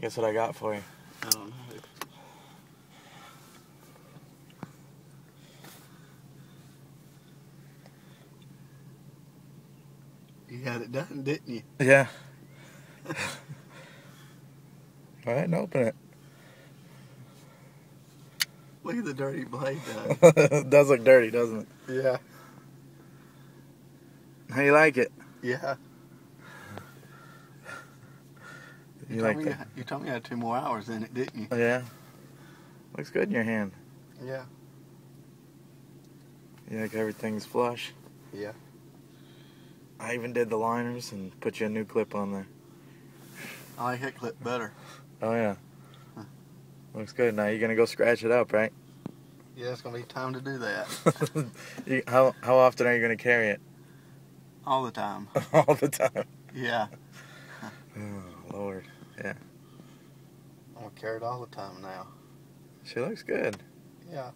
Guess what I got for you? I don't know. You had it done, didn't you? Yeah. Go ahead and open it. Look at the dirty blade done. it does look dirty, doesn't it? yeah. How you like it? Yeah. You, You, like told me, that? you told me you had two more hours in it, didn't you? Oh, yeah. Looks good in your hand. Yeah. You like everything's flush. Yeah. I even did the liners and put you a new clip on there. I like that clip better. Oh yeah. Huh. Looks good. Now you're gonna go scratch it up, right? Yeah, it's gonna be time to do that you, how how often are you gonna carry it? all the time. All the time. Yeah. Oh Lord. Yeah. I'm gonna carry it all the time now. She looks good. Yeah.